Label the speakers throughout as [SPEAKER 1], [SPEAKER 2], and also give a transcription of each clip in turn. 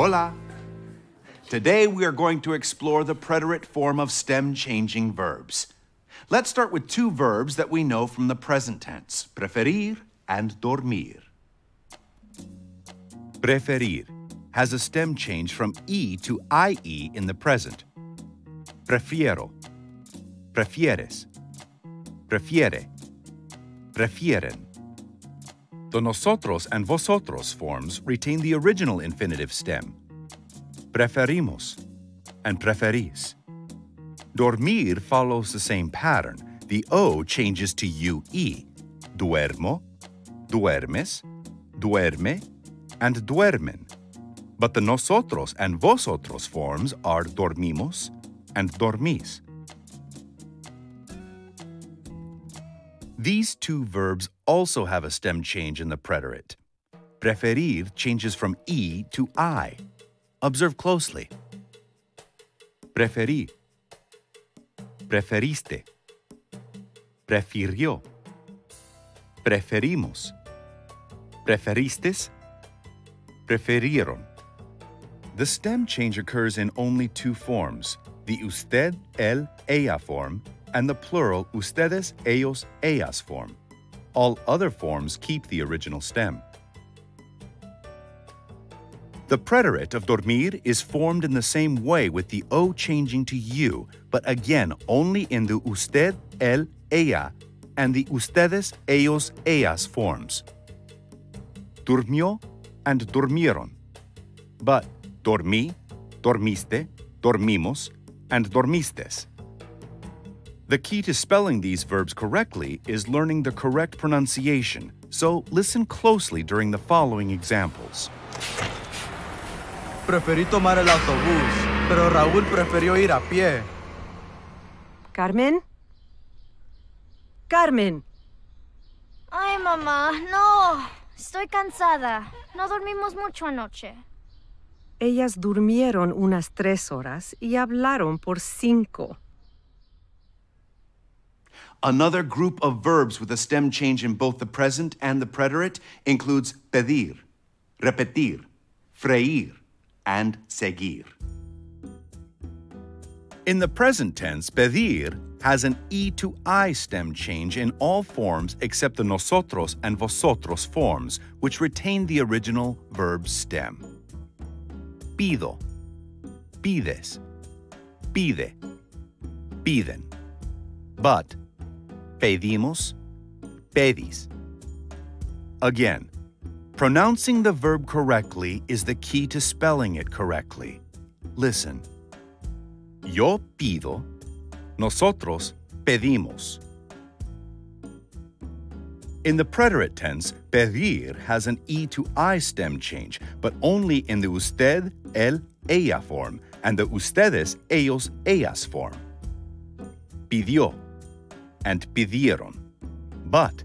[SPEAKER 1] Hola. Today we are going to explore the preterite form of stem changing verbs. Let's start with two verbs that we know from the present tense preferir and dormir. Preferir has a stem change from e to ie in the present. Prefiero, prefieres, prefiere, prefieren. The nosotros and vosotros forms retain the original infinitive stem. Preferimos and preferís. Dormir follows the same pattern. The O changes to UE. Duermo, duermes, duerme, and duermen. But the nosotros and vosotros forms are dormimos and dormís. These two verbs also have a stem change in the preterite. Preferir changes from E to I. Observe closely. Preferí. Preferiste. Prefirió. Preferimos. Preferistes. Prefirieron. The stem change occurs in only two forms the usted, el, ella form and the plural ustedes, ellos, ellas form. All other forms keep the original stem. The preterite of dormir is formed in the same way with the O changing to U, but again only in the usted, el, ella, and the ustedes, ellos, ellas forms. Durmió and durmieron. But dormí, dormiste, dormimos, and dormistes. The key to spelling these verbs correctly is learning the correct pronunciation, so listen closely during the following examples.
[SPEAKER 2] Preferí tomar el autobús, pero Raúl prefirió ir a pie.
[SPEAKER 3] Carmen? Carmen,
[SPEAKER 4] Ay, mamá, no. Estoy cansada. No dormimos mucho anoche.
[SPEAKER 3] ellas durmieron unas tres horas y hablaron por cinco.
[SPEAKER 1] Another group of verbs with a stem change in both the present and the preterite includes pedir, repetir, freír, and seguir. In the present tense, pedir has an E to I stem change in all forms except the nosotros and vosotros forms, which retain the original verb stem. Pido, pides, pide, piden. But pedimos, pedis. Again, pronouncing the verb correctly is the key to spelling it correctly. Listen. Yo pido, nosotros pedimos. In the preterite tense, pedir has an E to I stem change, but only in the usted, el, ella form and the ustedes, ellos, ellas form. Pidió and pidieron. But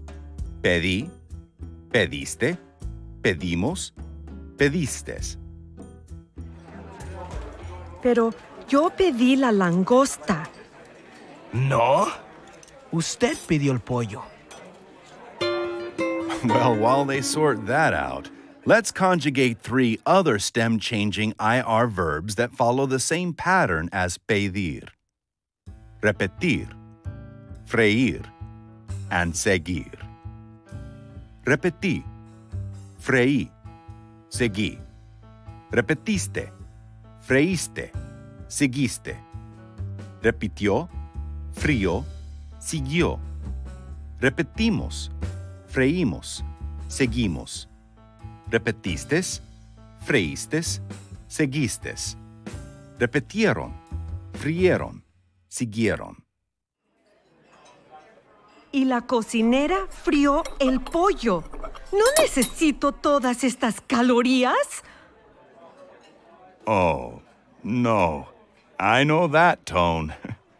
[SPEAKER 1] pedí, pediste, pedimos, pedistes.
[SPEAKER 3] Pero yo pedí la langosta.
[SPEAKER 5] No. Usted pidió el pollo.
[SPEAKER 1] Well, while they sort that out, let's conjugate three other stem changing IR verbs that follow the same pattern as pedir repetir, freír, and seguir. Repetí, freí, seguí. Repetiste, freíste, seguiste. Repitió, frió, siguió. Repetimos, freímos, seguimos. Repetistes, freístes, seguistes. Repetieron, frieron, siguieron.
[SPEAKER 3] Y la cocinera frió el pollo. ¿No necesito todas estas calorías?
[SPEAKER 1] Oh, no. I know that tone.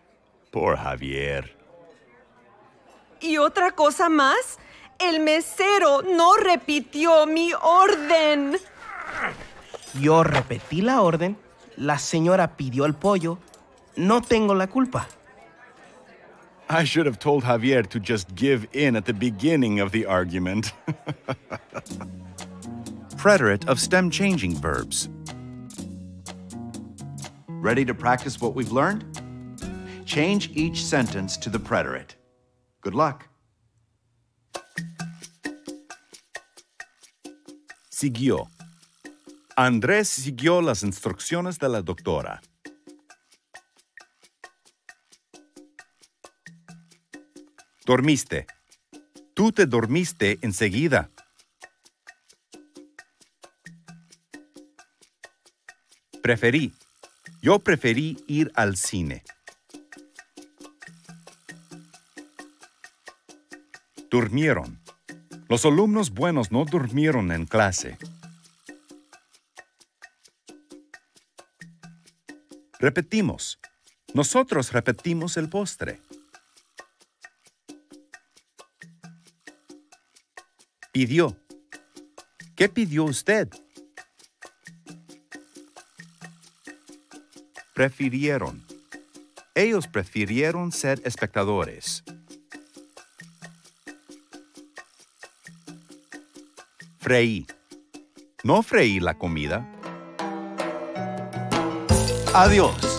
[SPEAKER 1] Poor Javier.
[SPEAKER 3] Y otra cosa más, el mesero no repitió mi orden.
[SPEAKER 5] Yo repetí la orden, la señora pidió el pollo, no tengo la culpa.
[SPEAKER 1] I should have told Javier to just give in at the beginning of the argument. Preterite of stem changing verbs. Ready to practice what we've learned? Change each sentence to the preterite. Good luck. Siguió. Andrés siguió las instrucciones de la doctora. Dormiste. Tú te dormiste enseguida. Preferí. Yo preferí ir al cine. Durmieron. Los alumnos buenos no durmieron en clase. Repetimos. Nosotros repetimos el postre. Pidió. ¿Qué pidió usted? Prefirieron. Ellos prefirieron ser espectadores. Freí. No freí la comida. Adiós.